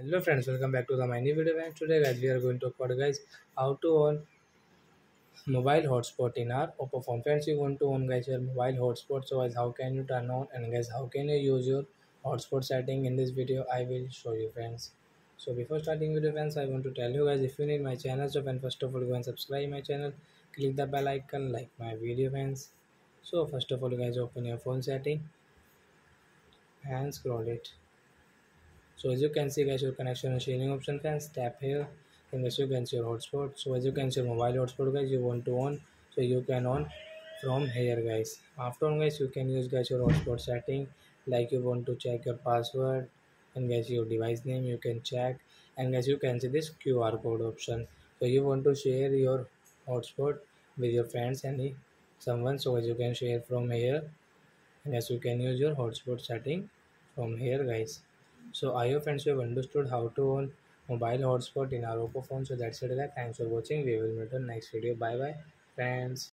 hello friends welcome back to the new video and today guys we are going to talk about guys how to on mobile hotspot in our oppo phone. Friends you want to on guys your mobile hotspot so guys how can you turn on and guys how can you use your hotspot setting in this video? I will show you friends. So before starting video friends i want to tell you guys if you need my channel so first of all go and subscribe my channel. Click the bell icon like my video friends. So first of all guys open your phone setting and scroll it so as you can see guys your connection and sharing option friends tap here. And as you can see your hotspot. So as you can see your mobile hotspot guys you want to on. So you can on from here guys. After on guys you can use guys your hotspot setting. Like you want to check your password. And guys your device name you can check. And guys you can see this qr code option. So you want to share your hotspot with your friends and someone. So as you can share from here. And as you can use your hotspot setting from here guys so I hope friends you have understood how to on mobile hotspot in our Oppo phone. So that's it. Thanks for watching. We will meet on next video. Bye bye friends.